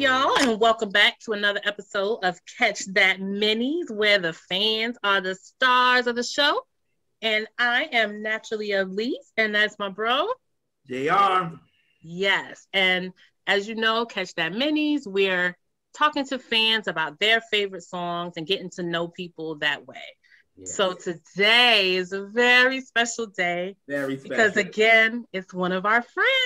Y'all, and welcome back to another episode of Catch That Minis, where the fans are the stars of the show. And I am naturally Elise, and that's my bro, JR. Yes. And as you know, Catch That Minis, we're talking to fans about their favorite songs and getting to know people that way. Yes. So today is a very special day. Very special. Because again, it's one of our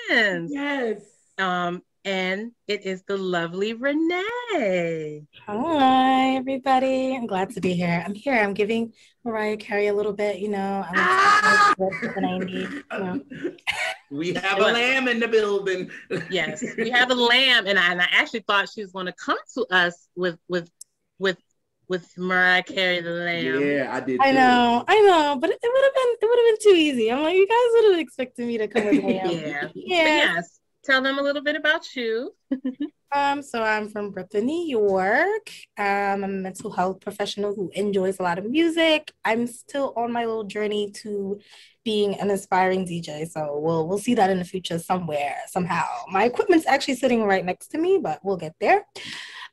friends. Yes. Um, and it is the lovely Renee. Hi, everybody. I'm glad to be here. I'm here. I'm giving Mariah Carey a little bit, you know. I'm ah! I need, you know. We have a lamb in the building. yes, we have a lamb, and I, and I actually thought she was going to come to us with with with with Mariah Carey the lamb. Yeah, I did. I know, I know, but it would have been it would have been too easy. I'm like, you guys would have expected me to come with lamb. yeah, yeah. yes, tell them a little bit about you. um, so I'm from Brooklyn, New York. Um, I'm a mental health professional who enjoys a lot of music. I'm still on my little journey to being an aspiring DJ. So we'll we'll see that in the future somewhere, somehow. My equipment's actually sitting right next to me, but we'll get there.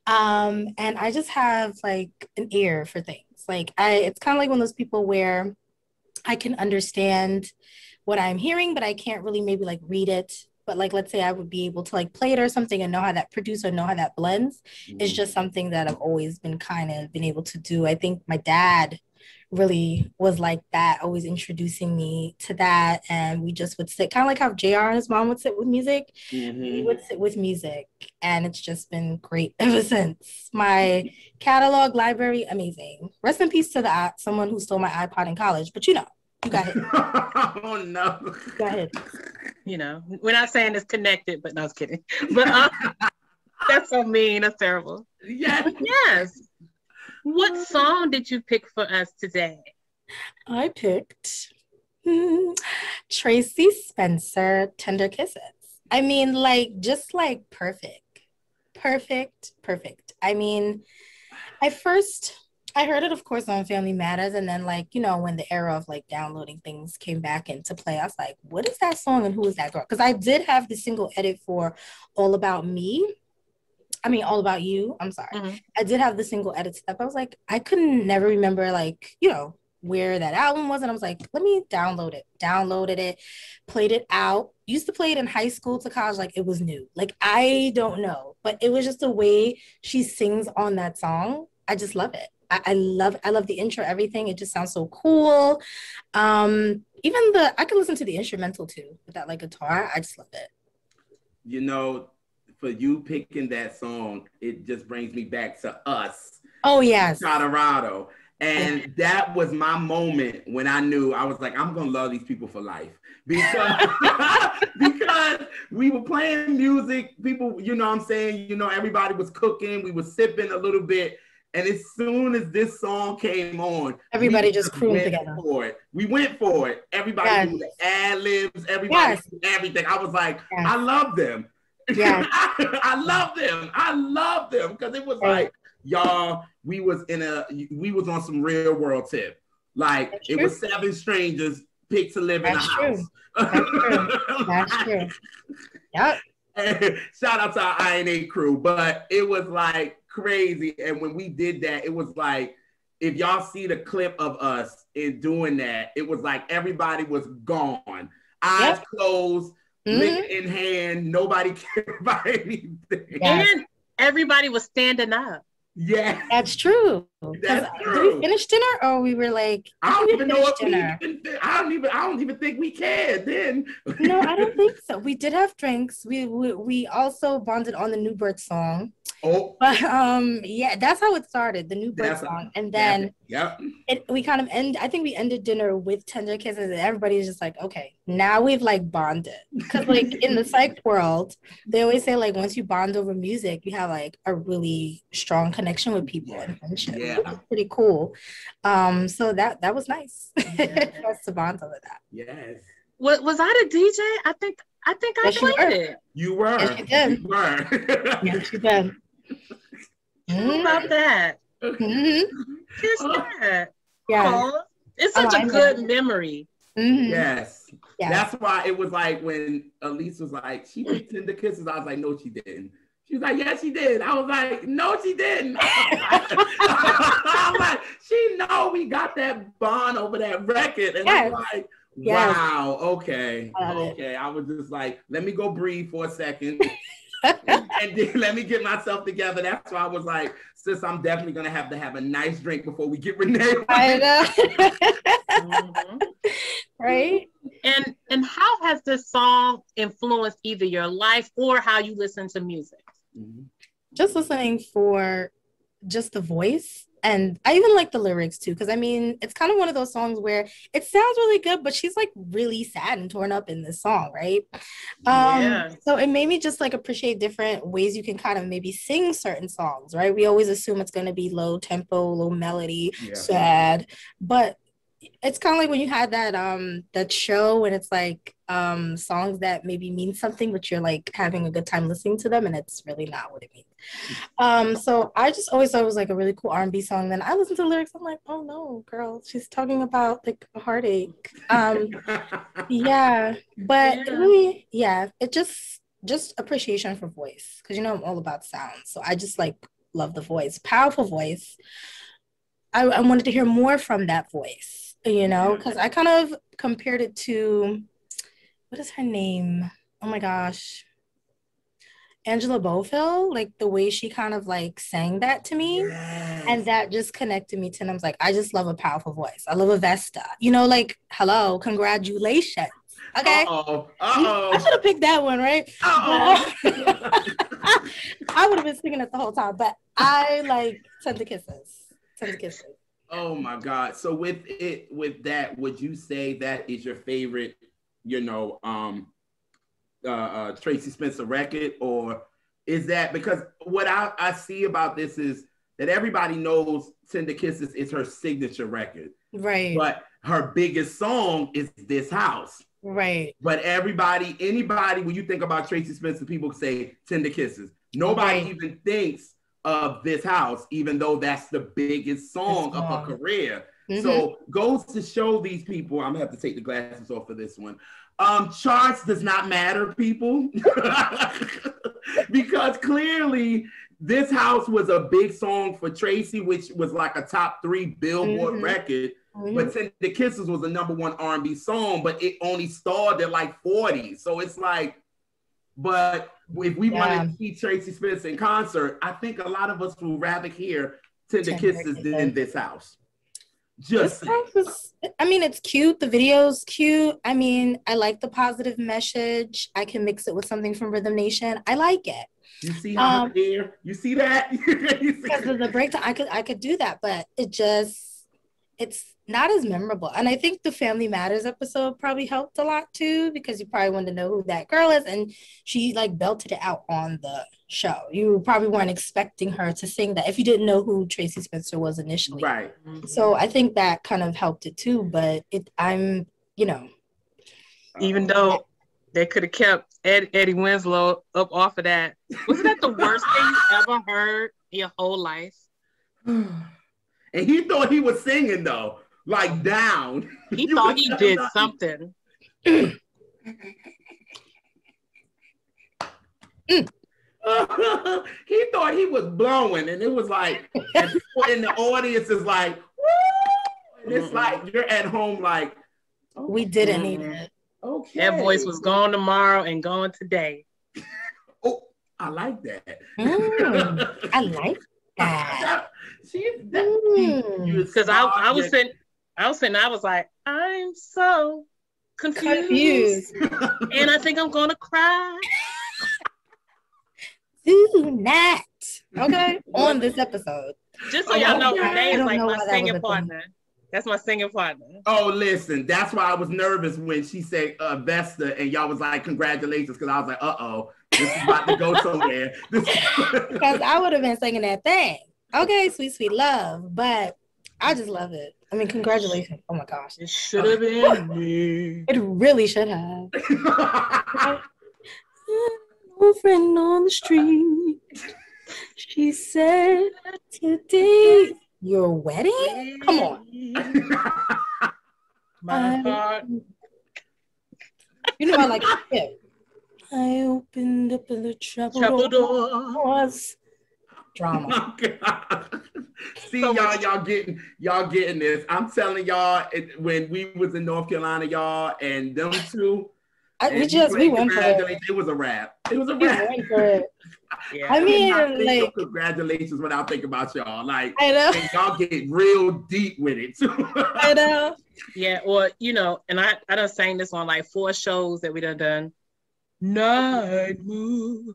Um, and I just have like an ear for things. Like I it's kind of like one of those people where I can understand what I'm hearing, but I can't really maybe like read it but like let's say I would be able to like play it or something and know how that producer know how that blends mm-hmm. is just something that I've always been kind of been able to do. I think my dad really was like that, always introducing me to that. And we just would sit kind of like how JR and his mom would sit with music. Mm-hmm. We would sit with music. And it's just been great ever since. My catalog library, amazing. Rest in peace to the someone who stole my iPod in college, but you know, you got it. oh no. Go ahead. You know, we're not saying it's connected, but no, I was kidding. But uh, that's so mean. That's terrible. Yes. yes. What song did you pick for us today? I picked hmm, Tracie Spencer, Tender Kisses. I mean, like, just like perfect. Perfect, perfect. I mean, I first I heard it, of course, on Family Matters, and then like you know when the era of like downloading things came back into play, I was like, "What is that song and who is that girl?" Because I did have the single edit for "All About Me." I mean, "All About You." I'm sorry, mm-hmm. I did have the single edit stuff. I was like, I couldn't never remember like you know where that album was, and I was like, let me download it. Downloaded it, played it out. Used to play it in high school to college, like it was new. Like I don't know, but it was just the way she sings on that song. I just love it. I, I love I love the intro, everything. It just sounds so cool. Um, even the I can listen to the instrumental too with that like guitar. I just love it. You know, for you picking that song, it just brings me back to us. Oh yes, Colorado. And that was my moment when I knew I was like, I'm gonna love these people for life because because we were playing music. People, you know, what I'm saying, you know, everybody was cooking. We were sipping a little bit, and as soon as this song came on, everybody just crooned together. For it. We went for it. Everybody yes. knew the ad libs, everybody yes. everything. I was like, yes. I love them. Yes. I love them. I love them because it was right. like, y'all, we was in a we was on some real world tip. Like That's it true. was seven strangers picked to live That's in a true. house. That's true. That's true. Yep. Shout out to our INA crew, but it was like crazy. And when we did that, it was like, if y'all see the clip of us in doing that, it was like everybody was gone, eyes yep. closed, mm-hmm. in hand, nobody cared about anything. And everybody was standing up. Yeah, that's true. That's true. Did we finish dinner, or we were like? I don't even know if dinner? we even. I don't even. I don't even think we can. Then. no, I don't think so. We did have drinks. We we, we also bonded on the New Bird song. Oh. But um, yeah, that's how it started, the New Bird song, and then yeah, it, we kind of end. I think we ended dinner with tender kisses, and everybody's just like, okay, now we've like bonded, because like in the psych world, they always say like once you bond over music, you have like a really strong connection with people and friendship. Yeah, pretty cool. Um, so that that was nice yeah. for us to bond over that. Yes. Was was I the DJ? I think I think I yes, played it. You were. Yes, you did. You were. yes, you did. Mm-hmm. About that. Mm-hmm. Just that. Yeah. it's such oh, a good know. memory. Mm-hmm. Yes. yes. That's why it was like when Elise was like, she did tender kisses. I was like, no, she didn't. She was like, "Yes, she did." I was like, "No, she didn't." I'm like, "She know we got that bond over that record," and yes. I'm like, yes. "Wow, okay, okay." I was just like, "Let me go breathe for a second. and then let me get myself together. That's why I was like, sis, I'm definitely gonna have to have a nice drink before we get Renee. I know. mm-hmm. Right. And and how has this song influenced either your life or how you listen to music? Mm-hmm. Just listening for just the voice and I even like the lyrics too, because I mean, it's kind of one of those songs where it sounds really good, but she's like really sad and torn up in this song, right? Um, yeah. So it made me just like appreciate different ways you can kind of maybe sing certain songs, right? We always assume it's going to be low tempo, low melody, yeah. sad, but it's kind of like when you had that um that show and it's like um songs that maybe mean something but you're like having a good time listening to them and it's really not what it means. Um so i just always thought it was like a really cool r&b song. Then i listened to the lyrics i'm like oh no girl she's talking about like a heartache. Um yeah but yeah. It really yeah it just just appreciation for voice because you know i'm all about sound. So i just like love the voice powerful voice. I, I wanted to hear more from that voice you know, because I kind of compared it to what is her name? Oh my gosh. Angela Bofill, like the way she kind of like sang that to me. Yes. And that just connected me to and I was like, I just love a powerful voice. I love a Vesta. You know, like, hello, congratulations. Okay. Uh-oh. Uh-oh. I should have picked that one, right? I would have been singing it the whole time, but I like send the kisses. Send the kisses. Oh my God. So with it, with that, would you say that is your favorite, you know, um, uh, uh Tracie Spencer record, or is that because what I, I see about this is that everybody knows Tender Kisses is her signature record. Right. But her biggest song is This House. Right. But everybody, anybody, when you think about Tracie Spencer, people say Tender Kisses. Nobody right. even thinks of this house, even though that's the biggest song of her career. Mm-hmm. So goes to show these people. I'm gonna have to take the glasses off for this one. Um, charts does not matter, people, because clearly this house was a big song for Tracie, which was like a top three Billboard mm-hmm. record. Mm-hmm. But Tender Kisses was a number one R&B song, but it only starred at like 40. So it's like, but if we yeah. want to see Tracie Spencer in concert, I think a lot of us would rather hear Tender Kisses than in this house. Just was, I mean, it's cute. The video's cute. I mean, I like the positive message. I can mix it with something from Rhythm Nation. I like it. You see how um, there? You see that? because of the breakdown, I could I could do that, but it just it's not as memorable. And I think the Family Matters episode probably helped a lot too, because you probably wanted to know who that girl is. And she like belted it out on the show. You probably weren't expecting her to sing that if you didn't know who Tracie Spencer was initially. Right. So I think that kind of helped it too. But it I'm, you know. Even though they could have kept Ed, Eddie Winslow up off of that. Wasn't that the worst thing you ever heard in your whole life? And he thought he was singing though like down. He thought he did something. mm. uh, he thought he was blowing, and it was like, and people in the audience is like, Woo! and it's mm-hmm. like you're at home, like, we didn't need it. Okay, that voice was gone tomorrow and gone today. oh, I like that. Mm, I like that. She's because I, I was sitting I was sitting, I was like, I'm so confused. confused. and I think I'm gonna cry. Do not. Okay. On this episode. Just so y'all know, Renee is like my singing partner. That's my singing partner. Oh, listen, that's why I was nervous when she said uh, Vesta, and y'all was like, "Congratulations," because I was like, "Uh oh, this is about to go somewhere." Because I would have been singing that thing. Okay, sweet, sweet love, but I just love it. I mean, congratulations. Oh my gosh. It should have been me. It really should have. no friend on the street. She said today your wedding? Come on. My um, heart. You know I like it. I opened up the trouble, doors. Drama. Oh, See so y'all, y'all getting y'all getting this. I'm telling y'all, it, when we was in North Carolina, y'all, and them two. I, we just we went for it. It was a rap. It was a rap. We went for it. Yeah. I mean, like congratulations when I think about y'all. Like I know y'all get real deep with it too. I know. Yeah, or you know, and I I done sang this on like four shows that we done done. Night moves.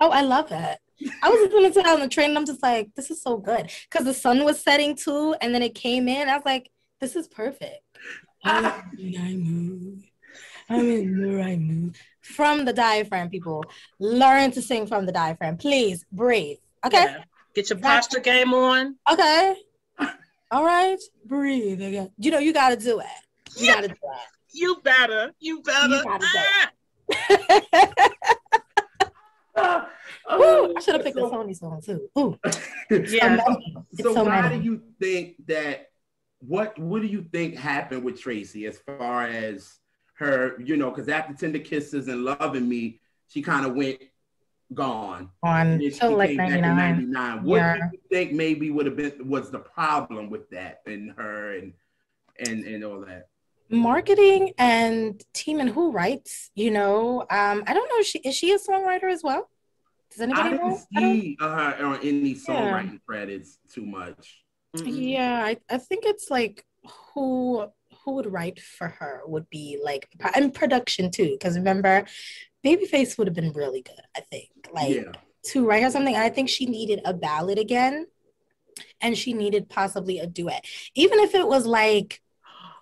Oh, I love it. I was listening to it on the train and I'm just like, this is so good. Because the sun was setting too, and then it came in. I was like, this is perfect. I'm in the right mood. I'm in the right mood from the diaphragm, people. Learn to sing from the diaphragm. Please breathe. Okay. Yeah. Get your posture game on. Okay. All right. Breathe again. You know, you got to do it. You got to do it. You better. You better. You gotta ah! Ooh, I should have picked so, a Sony song too. Ooh. yeah. So, so, why do you think that? What What do you think happened with Tracie as far as her, you know, because after Tender Kisses and Loving Me, she kind of went gone. On till like 99. 99. What yeah. do you think maybe would have been was the problem with that and her and and and all that? Marketing and team and who writes, you know. Um, I don't know. Is she is she a songwriter as well? Does anybody I didn't know? see her on any songwriting yeah. credits too much. Mm-mm. Yeah, I, I think it's like who who would write for her would be like and production too because remember Babyface would have been really good i think like yeah. to write her something i think she needed a ballad again and she needed possibly a duet even if it was like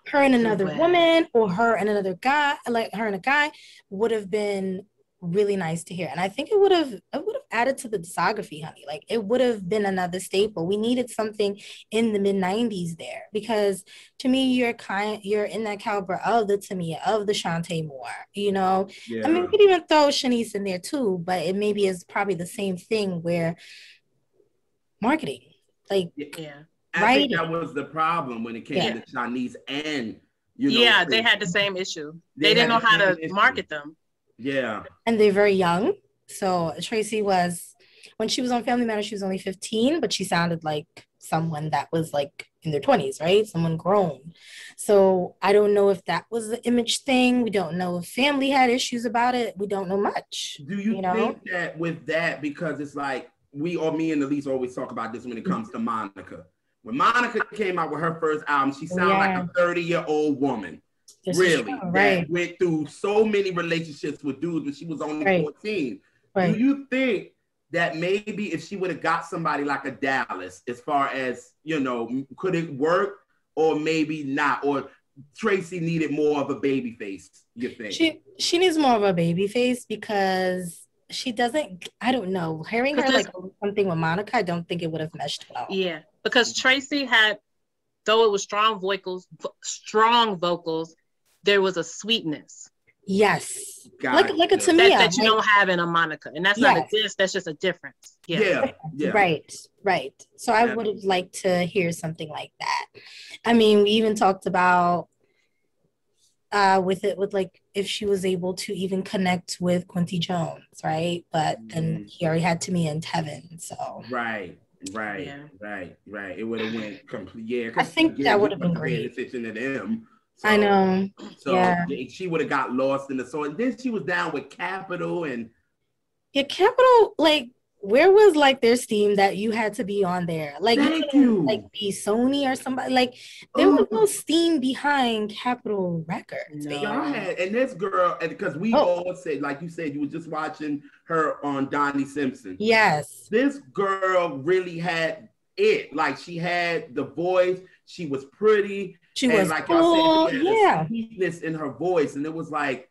her and another woman or her and another guy like her and a guy would have been really nice to hear. And I think it would have it would have added to the discography, honey. Like it would have been another staple. We needed something in the mid 90s there because to me you're kind you're in that caliber of the Tamia, of the Chanté Moore, you know. Yeah. I mean we could even throw Shanice in there too, but it maybe is probably the same thing where marketing. Like yeah. I writing. think that was the problem when it came yeah. to Shanice and you know, yeah, they had the same issue. They, they didn't know how to issue. market them. Yeah. And they're very young. So Tracie was, when she was on Family Matters, she was only 15, but she sounded like someone that was like in their 20s, right? Someone grown. So I don't know if that was the image thing. We don't know if family had issues about it. We don't know much. Do you, you know? think that with that, because it's like we or me and Elise always talk about this when it comes to Monica. When Monica came out with her first album, she sounded yeah. like a 30 year old woman. This really, true, right. went through so many relationships with dudes when she was only right. 14. Right. Do you think that maybe if she would have got somebody like a Dallas, as far as you know, could it work or maybe not? Or Tracie needed more of a Babyface, you think? She she needs more of a Babyface because she doesn't I don't know. Hearing her like something with Monica, I don't think it would have meshed well. Yeah. Because Tracie had though it was strong vocals, strong vocals, there was a sweetness. Yes. Got like, it. like a Tamia. That, that you don't have in a Monica. And that's yes. not a diss, that's just a difference. Yeah. Yeah. yeah. Right. Right. So I would have liked to hear something like that. I mean, we even talked about uh with it with like if she was able to even connect with Quincy Jones, right? But then mm-hmm. he already had Tamia and Tevin. So right. Right, yeah. right, right. It would have went complete. Yeah, I think that would have been great. Attention to them, so, I know. So yeah. she would have got lost in the soil. Then she was down with Capitol and yeah, Capitol, Like, where was like their steam that you had to be on there? Like, Thank you, like be Sony or somebody. Like, there Ooh. was oh. no steam behind Capitol Records. No. Y'all had, and this girl, and because we oh. all said, like you said, you were just watching her on Donnie Simpson. Yes, this girl really had it. Like, she had the voice. She was pretty she and was like cool. Said, yeah, sweetness in her voice, and it was like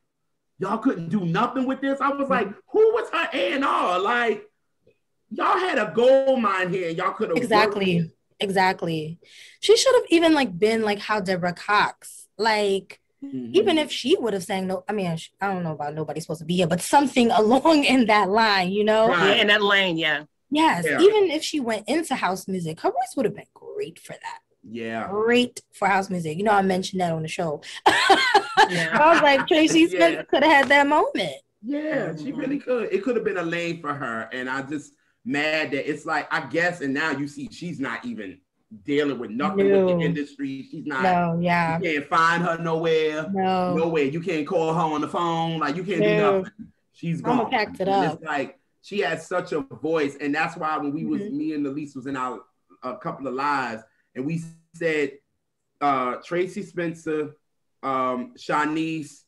y'all couldn't do nothing with this. I was mm-hmm. like, who was her A and R? Like y'all had a gold mine here. Y'all could have exactly, exactly. She should have even like been like how Deborah Cox, like. Mm-hmm. Even if she would have sang no, I mean, I don't know about nobody's supposed to be here, but something along in that line, you know, right. in that lane, yeah. Yes, yeah. even if she went into house music, her voice would have been great for that. Yeah. Great for house music. You know, I mentioned that on the show. yeah. I was like, Tracy Smith yeah. could have had that moment. Yeah, she really could. It could have been a lane for her, and I just mad that it's like I guess, and now you see she's not even dealing with nothing no. with the industry. She's not. No, yeah. You can't find her nowhere. No, nowhere. You can't call her on the phone. Like you can't no. do nothing. She's gone. Mama packed it up. It's like she has such a voice, and that's why when we was mm-hmm. me and Elise was in our a couple of lives, and we said uh Tracie Spencer, um, Shanice,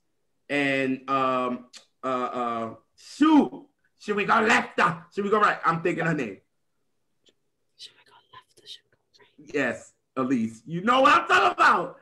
and um uh uh shoot. Should we go left? Or Should we go right? I'm thinking her name. Should we go left? Should we go right? Yes, Elise. You know what I'm talking about.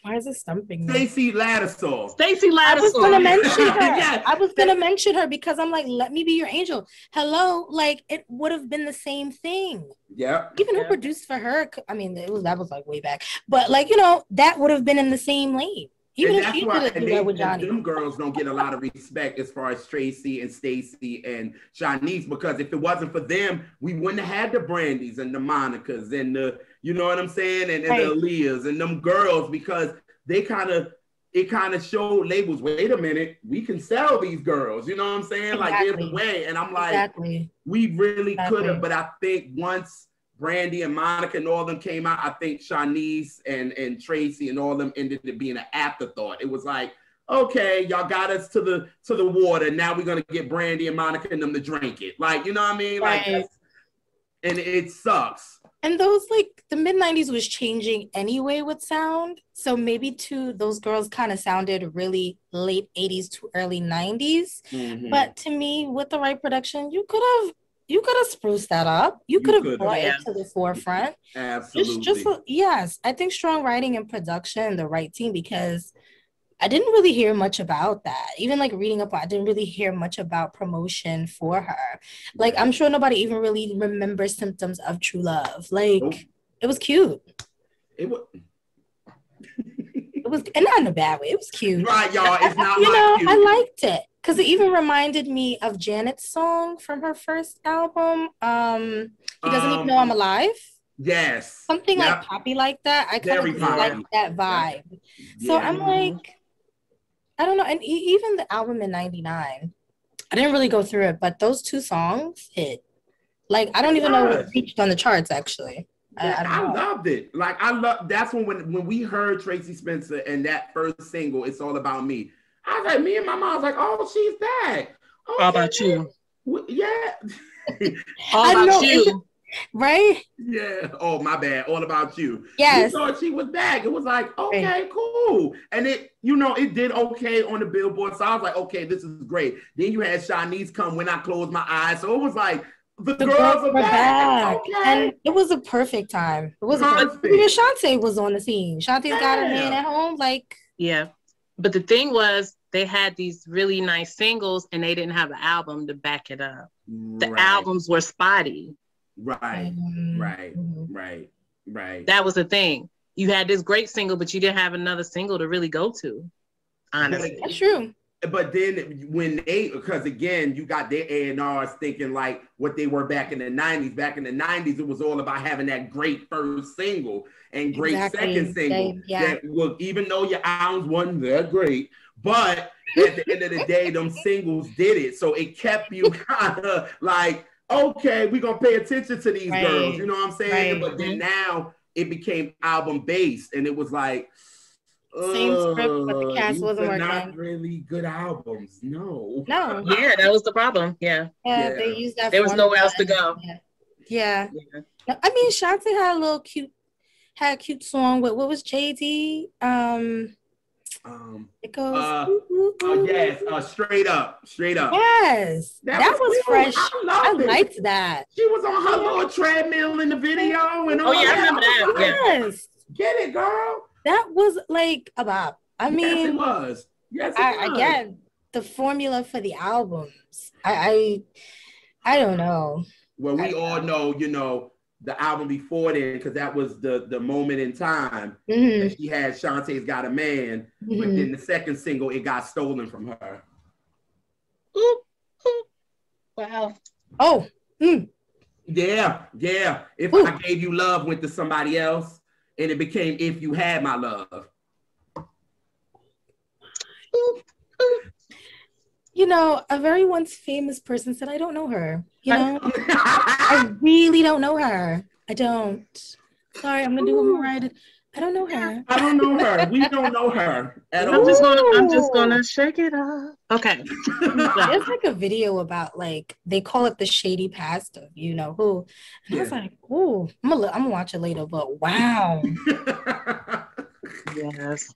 Why is it stumping me? Stacy Lattisaw. Stacy Lattisaw. I was gonna mention her. yes. I was gonna mention her because I'm like, let me be your angel. Hello, like it would have been the same thing. Yeah. Even who produced for her. I mean, it was that was like way back, but like you know, that would have been in the same lane. Even and if she why, do that with Johnny. Them girls don't get a lot of respect as far as Tracie and Stacy and Shanice because if it wasn't for them, we wouldn't have had the Brandys and the Monicas and the you know what I'm saying? And, and right. the Aaliyahs and them girls because they kind of it kind of showed labels, wait a minute, we can sell these girls. You know what I'm saying? Exactly. Like there's a way. And I'm like, exactly. we really exactly. could have, but I think once Brandy and Monica and all them came out, I think Shanice and, and Tracie and all them ended up being an afterthought. It was like, okay, y'all got us to the to the water. Now we're gonna get Brandy and Monica and them to drink it. Like, you know what I mean? Right. Like and it sucks and those like the mid 90s was changing anyway with sound so maybe too those girls kind of sounded really late 80s to early 90s mm-hmm. but to me with the right production you could have you could have spruced that up you could have brought it to the forefront absolutely just, just yes i think strong writing and production the right team because I didn't really hear much about that. Even like reading up, I didn't really hear much about promotion for her. Like I'm sure nobody even really remembers symptoms of true love. Like nope. it was cute. It was. it was, and not in a bad way. It was cute. Right, y'all. It's not. you know, cute. I liked it because it even reminded me of Janet's song from her first album. Um, he doesn't um, even know I'm alive. Yes. Something yep. like poppy like that. I kind of like that vibe. Yeah. So I'm like, I don't know. And even the album in 99, I didn't really go through it, but those two songs hit. Like, I don't even know what reached on the charts, actually. Yeah, I, I, loved it. Like I love that's when when when we heard Tracie Spencer and that first single, "It's All About Me." I was like, me and my mom was like, "Oh, she's back." Oh, How about you? Yeah. All about you right? Yeah. Oh, my bad. All about you. Yes. We thought she was back. It was like, okay, right. cool. And it, you know, it did okay on the billboard. So I was like, okay, this is great. Then you had Shanice come when I closed my eyes. So it was like, the, the girls, girls are back. back. Okay. And it was a perfect time. It was perfect. Even Chanté was on the scene. Chanté's yeah. got her man at home. Like, yeah. But the thing was, they had these really nice singles and they didn't have an album to back it up. The right. albums were spotty. Right, mm-hmm. right, right, right. That was the thing. You had this great single, but you didn't have another single to really go to. Honestly, that's true. But then when they, because again, you got their A and R's thinking like what they were back in the '90s. Back in the '90s, it was all about having that great first single and great exactly. second single. They, yeah. That even though your albums wasn't that great, but at the end of the day, them singles did it. So it kept you kind of like okay, we're gonna pay attention to these right. girls. You know what I'm saying? Right. But then mm-hmm. now it became album based, and it was like same script, but the cast wasn't working. Not really good albums. No. No. yeah, that was the problem. Yeah. Yeah, yeah. they used that. There was nowhere else to go. Yeah. yeah. yeah. I mean, Chanté had a little cute, had a cute song with what was JD. Um, um, it goes. Uh, uh, yes, uh, straight up, straight up. Yes, that, that was, was fresh. I, I liked that. She was on her little treadmill in the video, and oh yeah, I remember that. Yes, get it, girl. That was like a bop. I mean, yes, it was. Yes, it I, was. again, the formula for the albums. I, I, I don't know. Well, we I, all know, you know, the album before then because that was the the moment in time mm-hmm. that she had Chanté's Got a Man, mm-hmm. but then the second single it got stolen from her. Ooh, ooh. Wow. Oh. Mm. Yeah, yeah. If ooh. I gave you love went to somebody else, and it became if you had my love. you know, a very once famous person said, I don't know her. You know, I really don't know her. I don't. Sorry, I'm gonna do a more. I don't know her. I don't know her. We don't know her at I'm all. Just gonna, I'm just gonna shake it up. Okay. It's like a video about like they call it the shady past of you know who. And yeah. I was like, ooh, I'm gonna I'm gonna watch it later, but wow. yes.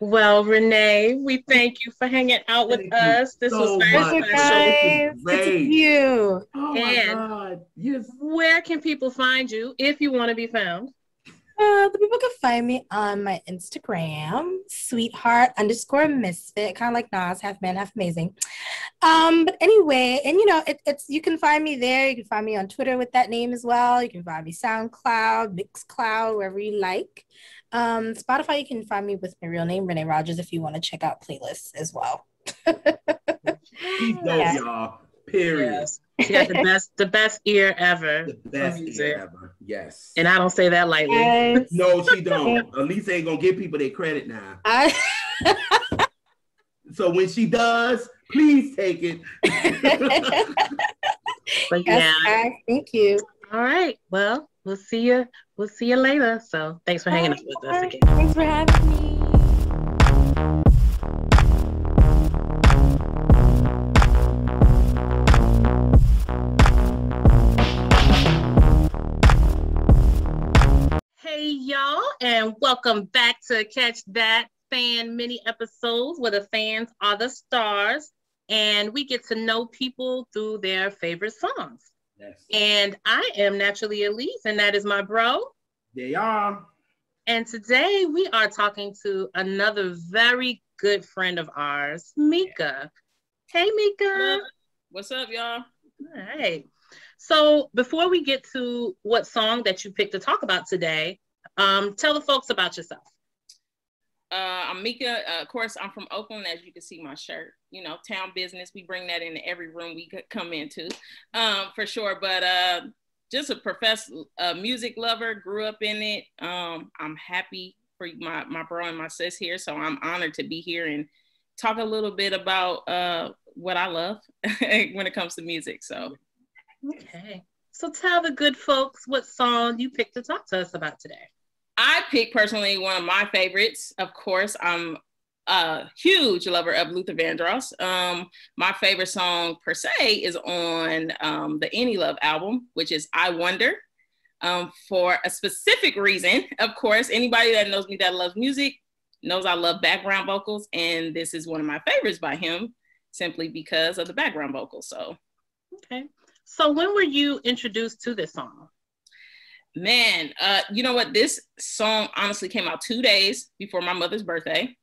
Well, Renee, we thank you for hanging out with thank us. This so was very much. special. Thank you. Oh and my God. Yes. Where can people find you if you want to be found? Uh, the people can find me on my Instagram, sweetheart underscore misfit, kind of like Nas, half man, half amazing. Um, but anyway, and you know, it, it's you can find me there. You can find me on Twitter with that name as well. You can find me SoundCloud, Mixcloud, wherever you like. Um, Spotify, you can find me with my real name, Renee Rogers, if you want to check out playlists as well. Yeah. y'all. Period. Yes. She got the best, the best ear ever. The best ear ever. Yes. And I don't say that lightly. Yes. No, she don't. Elise ain't gonna give people their credit now. I... so when she does, please take it. but yeah. Yes, thank you. All right. Well, we'll see you. We'll see you later. So thanks for hanging out with us again. Thanks for having me. And welcome back to Catch That Fan mini episodes where the fans are the stars and we get to know people through their favorite songs. Yes. And I am naturally Elise, and that is my bro. They are. And today we are talking to another very good friend of ours, Mica. Hey, Mica. What's up, y'all? All right. So before we get to what song that you picked to talk about today, um, tell the folks about yourself. Uh, I'm Mica. Uh, of course, I'm from Oakland, as you can see my shirt. You know, town business. We bring that into every room we come into, um, for sure. But uh, just a professor, a music lover. Grew up in it. Um, I'm happy for my my bro and my sis here, so I'm honored to be here and talk a little bit about uh, what I love when it comes to music. So, okay. So tell the good folks what song you picked to talk to us about today. I pick personally one of my favorites. Of course, I'm a huge lover of Luther Vandross. Um, my favorite song per se is on um, the Any Love album, which is I Wonder. Um, for a specific reason, of course, anybody that knows me that loves music knows I love background vocals, and this is one of my favorites by him simply because of the background vocals. So, okay. So, when were you introduced to this song? Man, uh, you know what? This song honestly came out two days before my mother's birthday.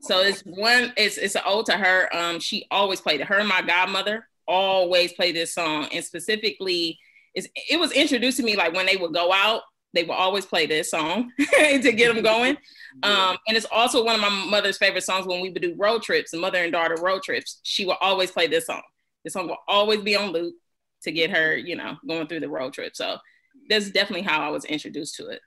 So it's one, it's it's an ode to her. Um, she always played it. Her and my godmother always play this song, and specifically, it's, it was introduced to me like when they would go out, they would always play this song to get them going. Um, and it's also one of my mother's favorite songs when we would do road trips, mother and daughter road trips. She would always play this song. This song will always be on loop to get her, you know, going through the road trip. So that's definitely how I was introduced to it.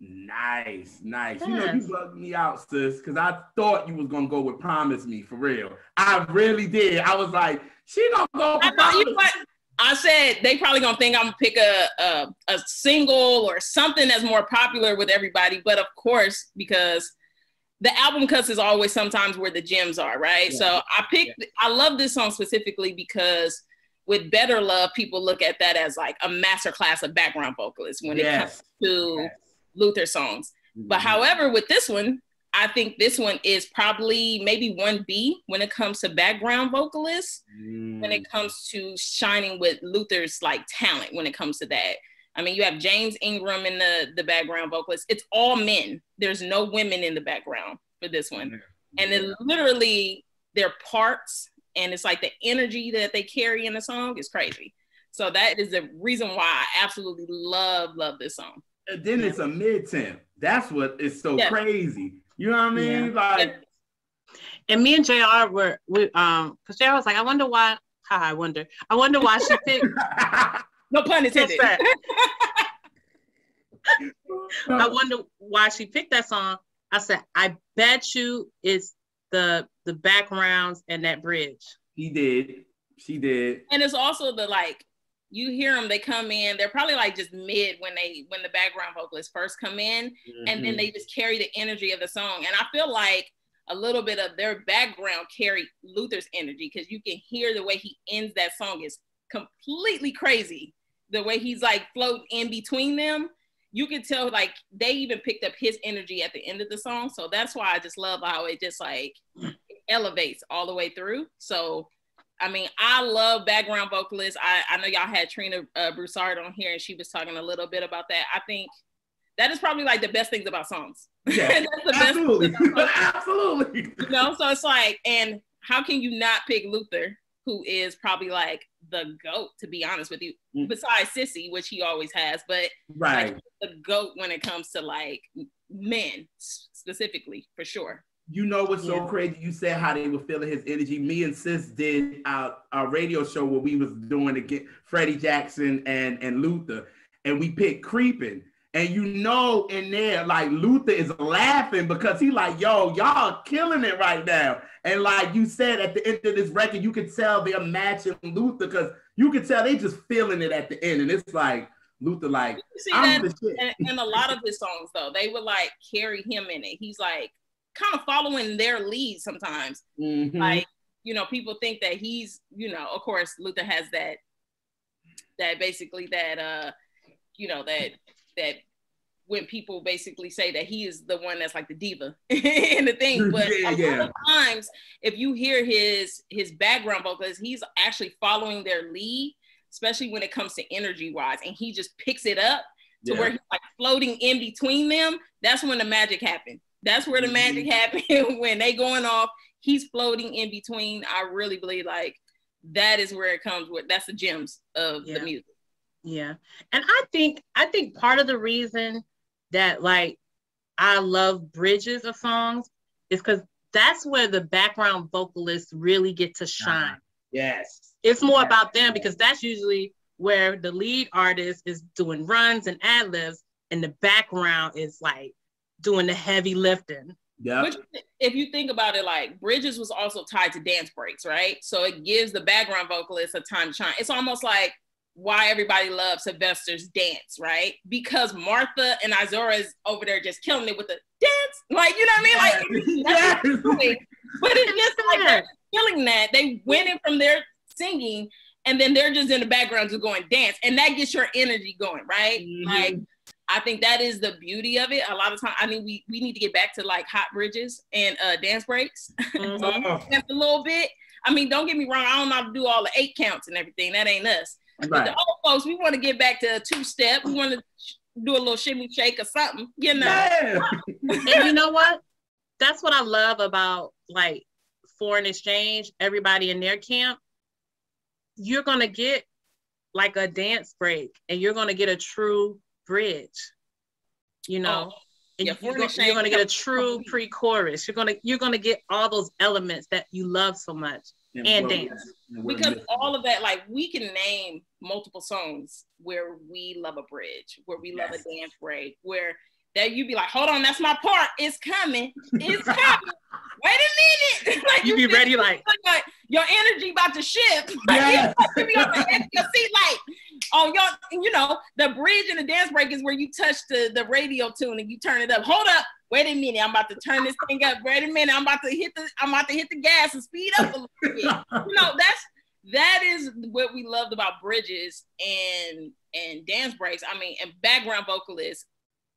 Nice, nice. Yes. You know, you bugged me out, sis, because I thought you was gonna go with "Promise Me" for real. I really did. I was like, she gonna go. I, know, you know what? I said they probably gonna think I'm gonna pick a, a a single or something that's more popular with everybody, but of course, because the album cuts is always sometimes where the gems are, right? Yeah. So I picked. Yeah. I love this song specifically because with Better Love, people look at that as like a masterclass of background vocalists when yes. it comes to yes. Luther songs. Mm-hmm. But however, with this one, I think this one is probably maybe 1B when it comes to background vocalists, mm. when it mm. comes to shining with Luther's like talent when it comes to that. I mean, you have James Ingram in the, the background vocalist. It's all men. There's no women in the background for this one. And it literally their parts and it's like the energy that they carry in the song is crazy. So that is the reason why I absolutely love love this song. And then it's a mid temp. That's what is so yeah. crazy. You know what I mean? Yeah. Like, and me and Jr. were we um because Jr. was like, I wonder why. I wonder. I wonder why she picked. no pun intended. I wonder why she picked that song. I said, I bet you it's the the backgrounds and that bridge. He did. She did. And it's also the like you hear them, they come in, they're probably like just mid when they when the background vocalists first come in, mm-hmm. and then mm-hmm. they just carry the energy of the song. And I feel like a little bit of their background carry Luther's energy because you can hear the way he ends that song is completely crazy. The way he's like floating in between them, you can tell like they even picked up his energy at the end of the song. So that's why I just love how it just like elevates all the way through. So I mean, I love background vocalists. I, I know y'all had Trina uh, Broussard on here, and she was talking a little bit about that. I think that is probably like the best things about songs. Yeah, absolutely, absolutely. You know, so it's like, and how can you not pick Luther, who is probably like the goat, to be honest with you, mm. besides Cissy, which he always has, but right, like, the goat when it comes to like men specifically, for sure. You know what's yeah. so crazy? You said how they were feeling his energy. Me and Sis did our, our radio show where we was doing to get Freddie Jackson and, and Luther, and we picked Creeping. And you know, in there, like Luther is laughing because he like, yo, y'all killing it right now. And like you said, at the end of this record, you could tell they're matching Luther because you could tell they just feeling it at the end. And it's like Luther, like, see that in, in a lot of his songs though, they would like carry him in it. He's like kind of following their lead sometimes. Mm-hmm. Like, you know, people think that he's, you know, of course, Luther has that, that basically that, uh, you know, that, that when people basically say that he is the one that's like the diva in the thing. But yeah, a yeah. lot of times, if you hear his his background vocals, he's actually following their lead, especially when it comes to energy wise, and he just picks it up to yeah. where he's like floating in between them. That's when the magic happened. That's where the mm-hmm. magic happened when they going off. He's floating in between. I really believe like that is where it comes with. That's the gems of yeah. the music. Yeah, and I think I think part of the reason that like I love bridges of songs is because that's where the background vocalists really get to uh-huh. shine. Yes, it's more about them because that's usually where the lead artist is doing runs and ad libs, and the background is like doing the heavy lifting. Yeah. Which, if you think about it, like Bridges was also tied to dance breaks, right? So it gives the background vocalist a time to shine. It's almost like why everybody loves Sylvester's dance, right? Because Martha and Izora is over there just killing it with the dance. Like, you know what I mean? Like, yes. but it's just like they're feeling that. They went in from their singing and then they're just in the background just going dance. And that gets your energy going, right? Mm-hmm. Like I think that is the beauty of it. A lot of time, I mean, we we need to get back to like hot bridges and uh, dance breaks mm-hmm. a little bit. I mean, don't get me wrong. I don't know how to do all the eight counts and everything. That ain't us. Right. But the old folks, we want to get back to a two step. We want to do a little shimmy shake or something, you know. Yeah. and you know what? That's what I love about like foreign exchange. Everybody in their camp, you're gonna get like a dance break, and you're gonna get a true bridge, you know. Oh, and you're, you're, you're going to get a true pre-chorus. You're going to you're going to get all those elements that you love so much and, and dance. Because all of that, like we can name multiple songs where we love a bridge, where we yes. love a dance break, where that you be like, hold on, that's my part. It's coming. It's coming. Wait a minute. like you, be ready, like, like your energy about to shift. Like, you be on the your seat, like oh y'all, you know, the bridge and the dance break is where you touch the, the radio tune and you turn it up. Hold up, wait a minute, I'm about to turn this thing up. Wait a minute, I'm about to hit the I'm about to hit the gas and speed up a little bit. you know, that's that is what we loved about bridges and and dance breaks. I mean, and background vocalists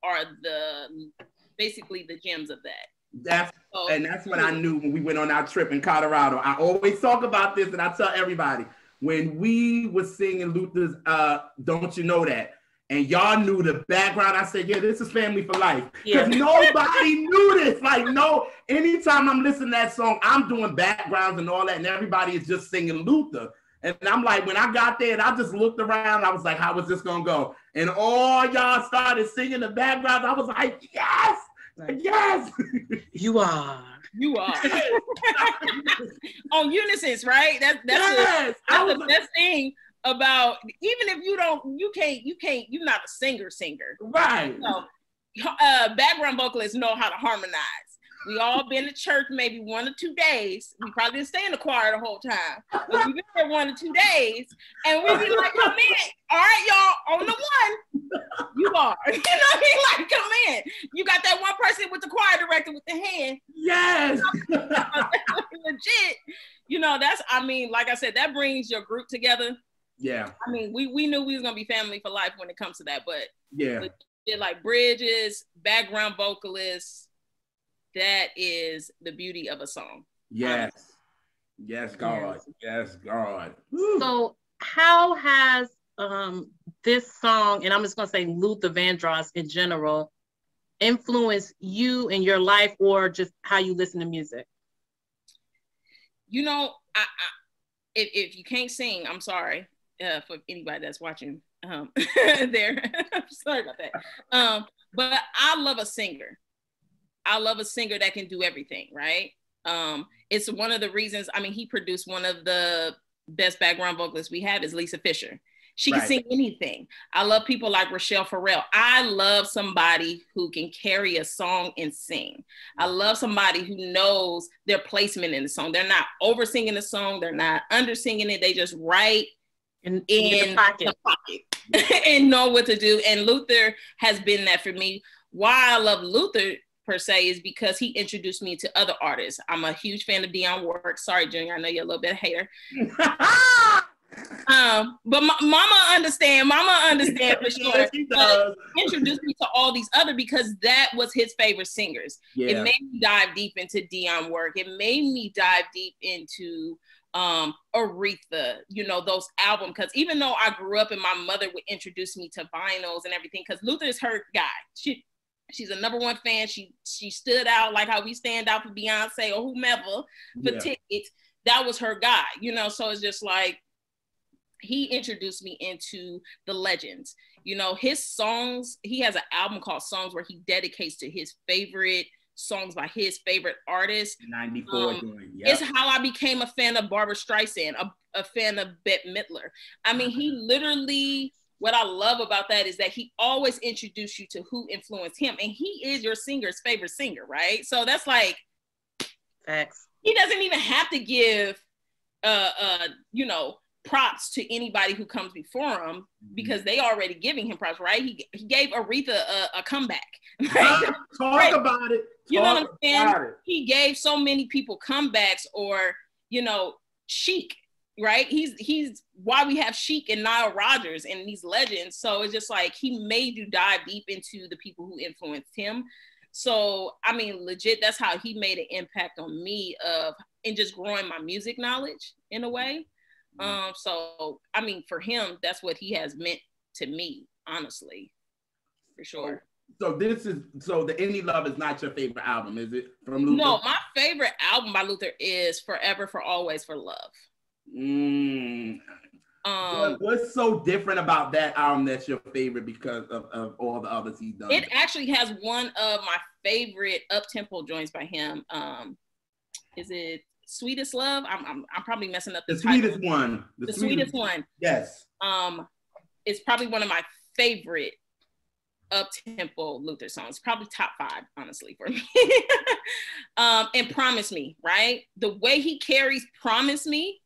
are the basically the gems of that. That's so, and that's what I knew when we went on our trip in Colorado. I always talk about this and I tell everybody when we was singing Luther's uh, Don't You Know That, and y'all knew the background, I said, yeah, this is family for life. Because yeah. nobody knew this. Like, no, anytime I'm listening to that song, I'm doing backgrounds and all that, and everybody is just singing Luther. And I'm like, when I got there and I just looked around, I was like, how is this gonna go? And all y'all started singing the background. I was like, yes, yes. You are you are on Unisys, right? That, that's yes, a, that's the best thing about even if you don't, you can't, you can't, you're not a singer, singer, right? So, uh, background vocalists know how to harmonize. We all been to church maybe one or two days. We probably didn't stay in the choir the whole time, but we been there one or two days, and we be like, "Come in, all right, y'all, on the one, you are." You know what I mean? Like, come in. You got that one person with the choir director with the hand. Yes. Legit. You know, that's. I mean, like I said, that brings your group together. Yeah. I mean, we we knew we was gonna be family for life when it comes to that, but yeah, legit, like bridges, background vocalists that is the beauty of a song. Yes. Yes, God. Yes, God. So how has um this song, and I'm just gonna say Luther Vandross in general, influenced you in your life or just how you listen to music? You know, I, I if, if you can't sing, I'm sorry uh, for anybody that's watching um, there. sorry about that. Um, but I love a singer. I love a singer that can do everything, right? Um, it's one of the reasons. I mean, he produced one of the best background vocalists we have is Lisa Fischer. She right. can sing anything. I love people like Rachelle Ferrell. I love somebody who can carry a song and sing. I love somebody who knows their placement in the song. They're not over singing the song. They're not under singing it. They just write in, in the pocket, the pocket and know what to do. And Luther has been that for me. Why I love Luther per se is because he introduced me to other artists. I'm a huge fan of Dionne Warwick. Sorry, Junior, I know you're a little bit of hater. um, but my, mama understand, mama understand for sure. But introduced me to all these other because that was his favorite singers. Yeah. It made me dive deep into Dionne Warwick. It made me dive deep into um Aretha, you know, those albums. Cause even though I grew up and my mother would introduce me to vinyls and everything, because Luther is her guy. She She's a number one fan. She she stood out like how we stand out for Beyonce or whomever for yeah. tickets. That was her guy, you know. So it's just like he introduced me into the legends. You know, his songs. He has an album called Songs where he dedicates to his favorite songs by his favorite artists. 94 um, yep. It's how I became a fan of Barbra Streisand, a, a fan of Bette Midler. I mean, he literally what I love about that is that he always introduced you to who influenced him. And he is your singer's favorite singer, right? So that's like Facts. He doesn't even have to give uh uh you know props to anybody who comes before him mm-hmm. because they already giving him props, right? He, he gave Aretha a, a comeback. Right? Talk right? about it. Talk you know what I'm saying? He gave so many people comebacks or, you know, Chic right? He's he's why we have Chic and Nile Rodgers and these legends. So it's just like he made you dive deep into the people who influenced him. So I mean, legit, that's how he made an impact on me of in just growing my music knowledge in a way. Mm-hmm. Um, so I mean, for him, that's what he has meant to me, honestly, for sure. So this is so the Any Love is not your favorite album, is it? From Luther? No, my favorite album by Luther is Forever for Always for Love. Mm. Um, what's so different about that album that's your favorite because of, of all the others he's done? It actually has one of my favorite up tempo joints by him. Um, is it Sweetest Love? I'm, I'm, I'm probably messing up the, the sweetest one. The, the sweetest, sweetest one. Yes. Um, it's probably one of my favorite up tempo Luther songs, probably top five, honestly, for me. um, and Promise Me, right? The way he carries Promise Me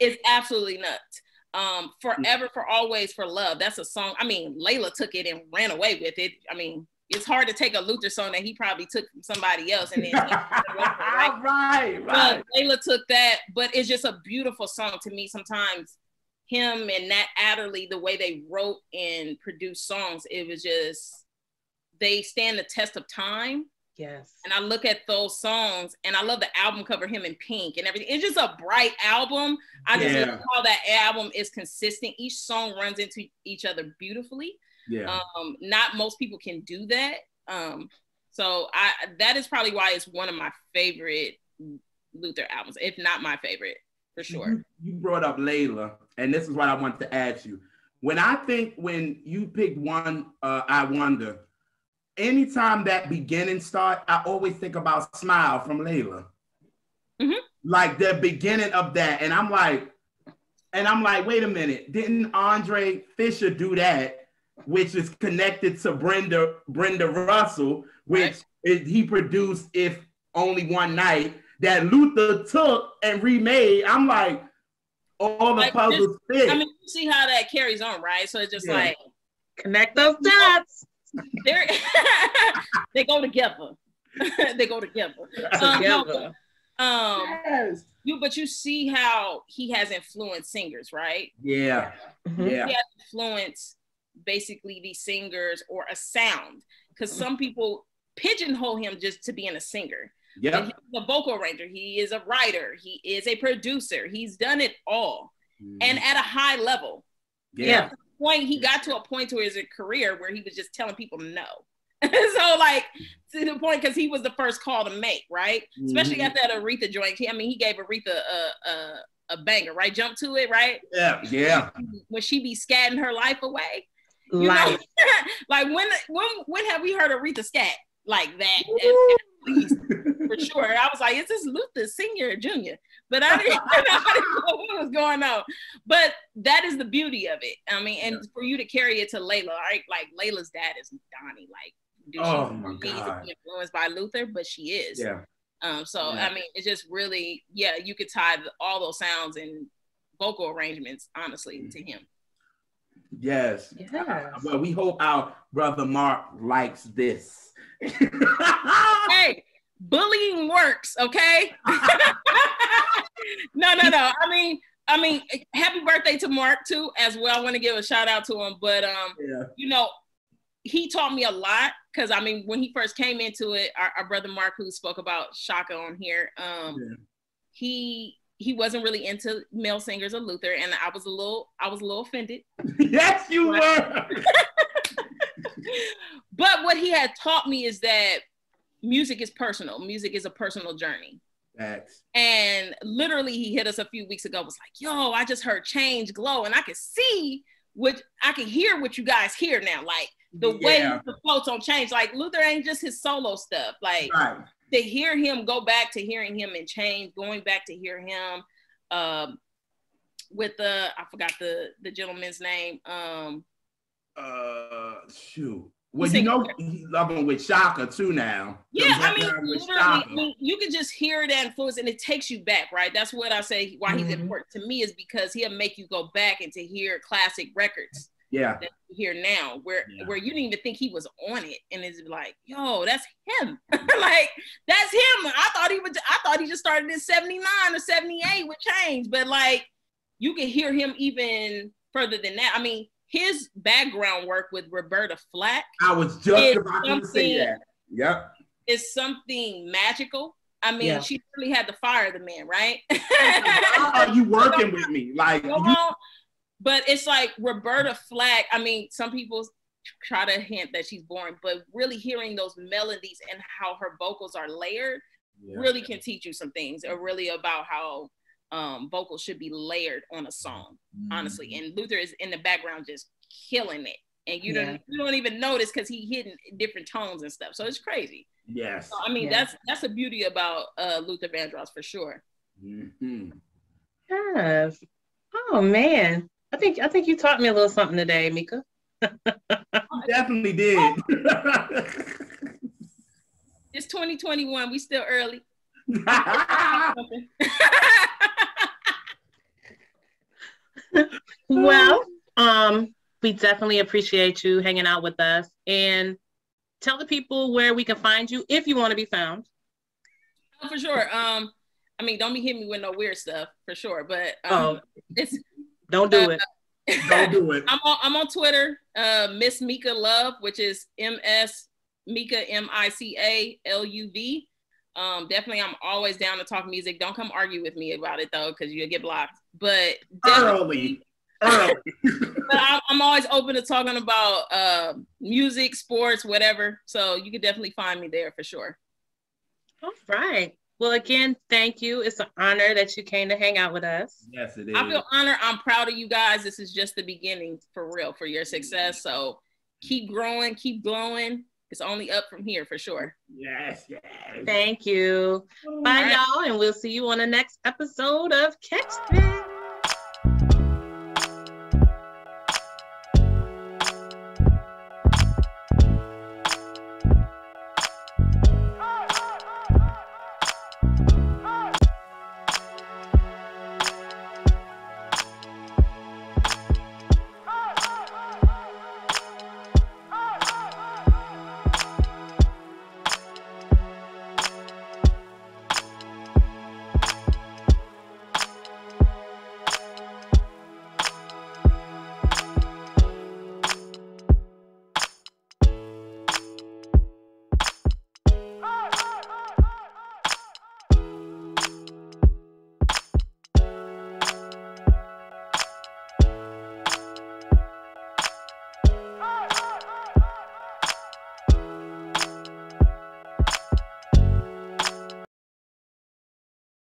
is absolutely nuts. Um, forever for always for love. That's a song. I mean, Lalah took it and ran away with it. I mean, it's hard to take a Luther song that he probably took from somebody else and then right, right, right. Lalah took that, but it's just a beautiful song to me. Sometimes him and Nat Adderley, the way they wrote and produced songs, it was just they stand the test of time. Yes. And I look at those songs and I love the album cover, him in pink and everything. It's just a bright album. I just yeah. love how that album is consistent. Each song runs into each other beautifully. Yeah. Um, not most people can do that. Um, so I that is probably why it's one of my favorite Luther albums, if not my favorite, for sure. You, brought up Lalah, and this is what I want to ask you. When I think when you picked one, uh, I wonder anytime that beginning start, I always think about Smile from Lalah. Mm-hmm. Like the beginning of that. And I'm like, and I'm like, wait a minute, didn't Andre Fischer do that? Which is connected to Brenda Brenda Russell, which right. he produced if only one night that Luther took and remade. I'm like, all the like puzzles fit. I mean, you see how that carries on, right? So it's just yeah. like connect those dots. They they go together. they go together. Um, together. Um, yes. you but you see how he has influenced singers, right? Yeah. Mm-hmm. Yeah. He has influenced basically these singers or a sound because some people pigeonhole him just to being a singer. Yeah. He's a vocal arranger. He is a writer. He is a producer. He's done it all, mm. and at a high level. Yeah. Point he got to a point to his career where he was just telling people no. so like to the point because he was the first call to make right, mm-hmm. especially after that Aretha joint. I mean, he gave Aretha a, a a banger, right? Jump to it, right? Yeah, yeah. When she be scatting her life away. Life. like when when when have we heard Aretha scat like that? At, least for sure. I was like, is this Luther Senior or Junior? But I didn't, I didn't know what was going on. But that is the beauty of it. I mean, and yeah. for you to carry it to Lalah, right? Like Lalah's dad is Donny. Like do oh my God. influenced by Luther, but she is. Yeah. Um, so yeah. I mean, it's just really, yeah, you could tie all those sounds and vocal arrangements, honestly, mm-hmm. to him. Yes. Yeah. Well, we hope our brother Mark likes this. hey, bullying works, okay? no, no, no. I mean, I mean, happy birthday to Mark too, as well. I want to give a shout out to him, but um, yeah. you know, he taught me a lot because I mean, when he first came into it, our, our, brother Mark, who spoke about Chaka on here, um, yeah. he he wasn't really into male singers or Luther, and I was a little I was a little offended. yes, you were. but what he had taught me is that music is personal. Music is a personal journey. That's... And literally, he hit us a few weeks ago. Was like, "Yo, I just heard Change Glow, and I could see what I can hear what you guys hear now. Like the yeah. way the floats on change. Like Luther ain't just his solo stuff. Like right. To hear him go back to hearing him in change, going back to hear him um, with the I forgot the the gentleman's name. Um, uh, shoot. Well, you know, he's loving with Chaka too now. Yeah, I mean, literally, I mean, you can just hear that influence, and it takes you back, right? That's what I say. Why mm-hmm. he's important to me is because he'll make you go back and to hear classic records yeah hear now where yeah. where you didn't even think he was on it and it's like yo that's him like that's him i thought he would i thought he just started in 79 or 78 with change but like you can hear him even further than that i mean his background work with roberta flack i was just about to say that yep is something magical I mean, yeah. she really had to fire the man, right? How are you working with me? Like, you, but it's like Roberta Flack. I mean, some people try to hint that she's boring, but really hearing those melodies and how her vocals are layered yeah. really can teach you some things, or really about how um, vocals should be layered on a song, mm-hmm. honestly. And Luther is in the background just killing it. And you yeah. don't you don't even notice because he hitting different tones and stuff. So it's crazy. Yes. So, I mean, that's that's a beauty about uh, Luther Vandross for sure. Mm-hmm. Yes. Oh man. I think I think you taught me a little something today, Mica. definitely did. it's 2021. We still early. well, um, we definitely appreciate you hanging out with us and tell the people where we can find you if you want to be found. Oh, for sure. Um, I mean, don't be hitting me with no weird stuff for sure, but um, oh. it's don't do uh, it. Don't do it. I'm on, I'm on Twitter, uh, Miss Mica Love, which is M S Mica M I C A L U V. Um, definitely, I'm always down to talk music. Don't come argue with me about it though, because you'll get blocked. But early, early. but I'm, I'm, always open to talking about uh, music, sports, whatever. So you can definitely find me there for sure. All right. Well, again, thank you. It's an honor that you came to hang out with us. Yes, it is. I feel honored. I'm proud of you guys. This is just the beginning for real for your success. So keep growing, keep glowing. It's only up from here for sure. Yes, yes. Thank you. Bye, y'all, and we'll see you on the next episode of Catch This.